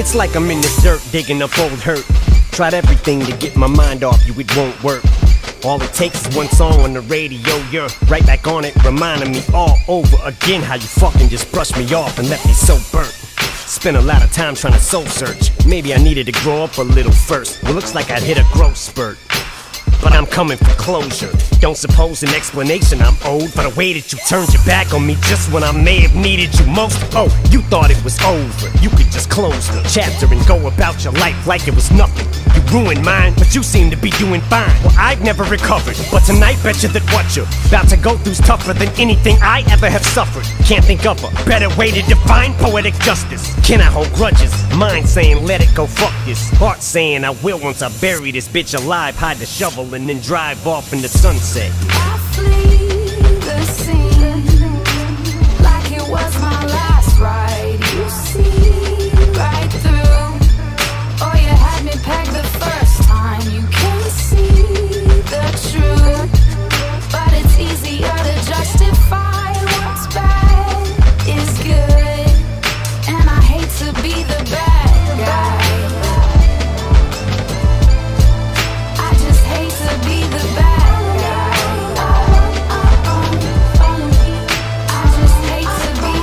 It's like I'm in the dirt digging up old hurt. Tried everything to get my mind off you, it won't work. All it takes is one song on the radio, you're right back on it, reminding me all over again how you fucking just brushed me off and left me so burnt. Spent a lot of time trying to soul search. Maybe I needed to grow up a little first. Well, looks like I'd hit a growth spurt. But I'm coming for closure. Don't suppose an explanation I'm owed for the way that you turned your back on me just when I may have needed you most. Oh, you thought it was over. You could just close the chapter and go about your life like it was nothing. You ruined mine, but you seem to be doing fine. Well, I've never recovered, but tonight bet you that what you're about to go through's tougher than anything I ever have suffered. Can't think of a better way to define poetic justice. Can I hold grudges? Mind saying let it go, fuck this. Heart saying I will once I bury this bitch alive, hide the shovel and then drive off in the sunset.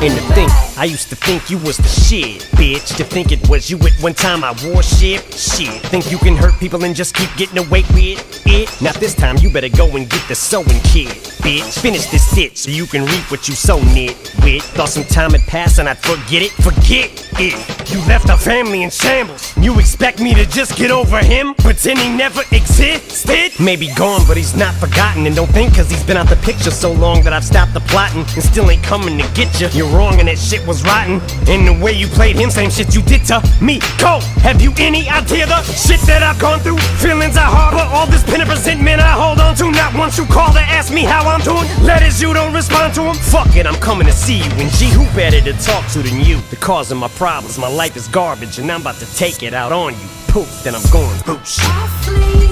And to think, I used to think you was the shit, bitch. To think it was you at one time I wore shit, shit. Think you can hurt people and just keep getting away with it? Now this time you better go and get the sewing kit, bitch. Finish this stitch so you can reap what you sow it with. Thought some time had passed and I'd forget it, forget it. You left our family in shambles. You expect me to just get over him? Pretend he never existed? Maybe gone, but he's not forgotten. And don't think cause he's been out the picture so long that I've stopped the plotting and still ain't coming to get you. You're wrong and that shit was rotten. And the way you played him, same shit you did to me. Cole, have you any idea the shit that I've gone through? Feelings I harbor, all this pen of resentment I hold on to. Not once you call ask me how I'm doing. Letters you don't respond to them. Fuck it, I'm coming to see you. And gee, who better to talk to than you? The cause of my problems, my life is garbage, and I'm about to take it out on you. Poof, then I'm going boosh.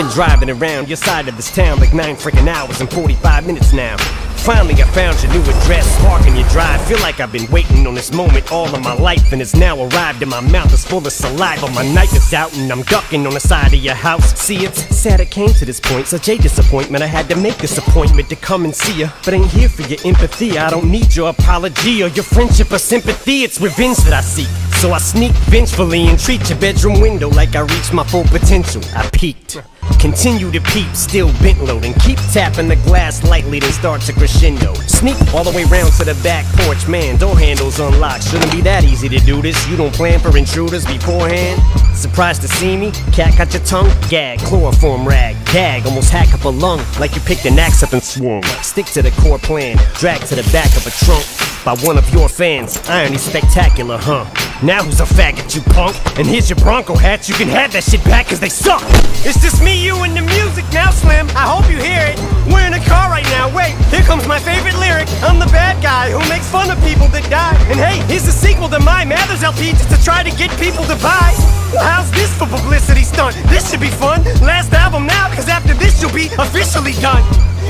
Been driving around your side of this town like nine freaking hours and 45 minutes now. Finally, I found your new address, parking your drive. Feel like I've been waiting on this moment all of my life, and it's now arrived, and my mouth is full of saliva. My night is out, and I'm ducking on the side of your house. See, it's sad it came to this point, such a disappointment. I had to make this appointment to come and see you, but ain't here for your empathy. I don't need your apology or your friendship or sympathy. It's revenge that I seek. So I sneak vengefully and treat your bedroom window like I reached my full potential. I peaked. Continue to peep, still bent and keep tapping the glass lightly, then start to crescendo. Sneak all the way round to the back porch, man, door handles unlocked. Shouldn't be that easy to do this. You don't plan for intruders beforehand. Surprised to see me? Cat got your tongue? Gag, chloroform rag, gag, almost hack up a lung, like you picked an axe up and swung. Stick to the core plan, drag to the back of a trunk by one of your fans. Irony spectacular, huh? Now who's a faggot, you punk? And here's your Bronco hat, you can have that shit back cause they suck. It's just me, you, and the music now, Slim. I hope you hear it. We're in a car right now. Wait, here comes my favorite lyric. I'm the bad guy who makes fun of people that die. And hey, here's the sequel to my Mathers LP just to try to get people to buy. How's this for publicity stunt? This should be fun. Last album now, cause after this you'll be officially done.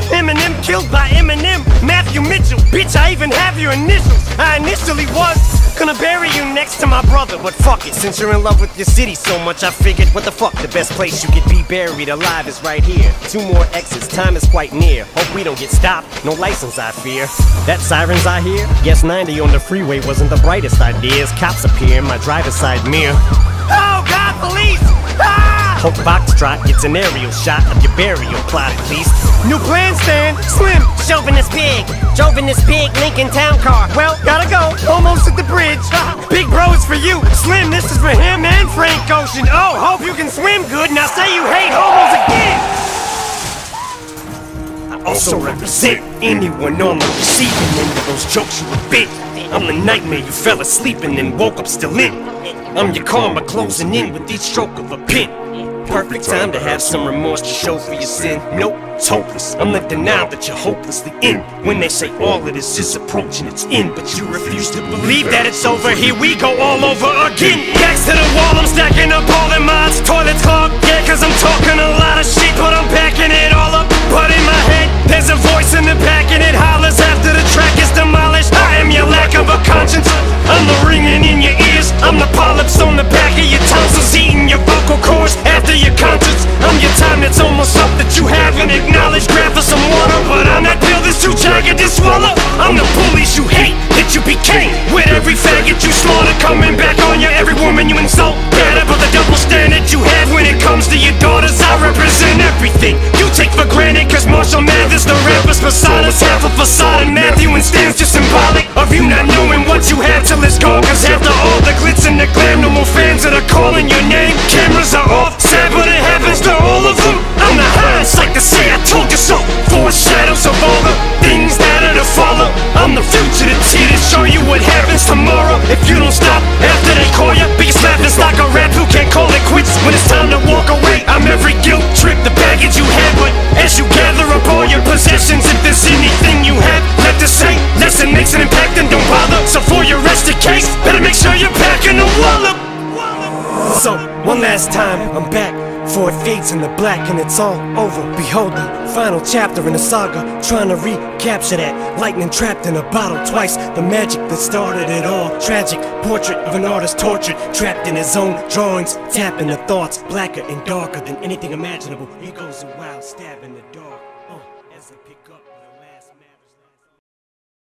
Eminem killed by Eminem, Matthew Mitchell. Bitch, I even have your initials. I initially was gonna bury you next to my brother, but fuck it. Since you're in love with your city so much, I figured, what the fuck? The best place you could be buried alive is right here. Two more exits, time is quite near. Hope we don't get stopped, no license, I fear. That sirens I hear? Guess 90 on the freeway wasn't the brightest idea. As cops appear in my driver's side mirror. Oh God, police! Ah! Hope Fox 2 gets an aerial shot of your burial plot, at least. New plan, Stan. Slim, chauvinist pig. Chauvinist pig, Lincoln Town Car. Well, gotta go. Almost at the bridge. Big bro is for you. Slim, this is for him and Frank Ocean. Oh, hope you can swim good. Now say you hate homos again. I also represent anyone on the receiving end of those jokes you have bit. I'm the nightmare you fell asleep and then woke up still in. I'm your karma closing in with each stroke of a pen. Perfect time to have some remorse to show for your sin. Nope, it's hopeless. I'm the denial that you're hopelessly in. When they say all of this is approaching its end, but you refuse to believe that it's over. Here we go all over again. Backs to the wall, I'm stacking up all the mods. Toilets clogged, yeah, cause I'm talking a lot of shit, I'm your time that's almost up that you haven't acknowledged. Grab for some water, but I'm that pill that's too jagged to swallow. I'm the police you hate that you became. With every faggot you slaughter coming back on you, every woman you insult. Bad about the double standard you have when it comes to your daughters. I represent everything you take for granted, cause Marshall Mathers, the rapper's facade is half a facade, and Matthew and Stan's just symbolic of you not knowing what you have till it's gone. Cause after all the glitz and the glam, no more fans last time, I'm back. For it fades in the black and it's all over. Behold the final chapter in the saga. Trying to recapture that lightning trapped in a bottle twice. The magic that started it all. Tragic portrait of an artist tortured, trapped in his own drawings. Tapping the thoughts, blacker and darker than anything imaginable. He goes wild stab in the dark.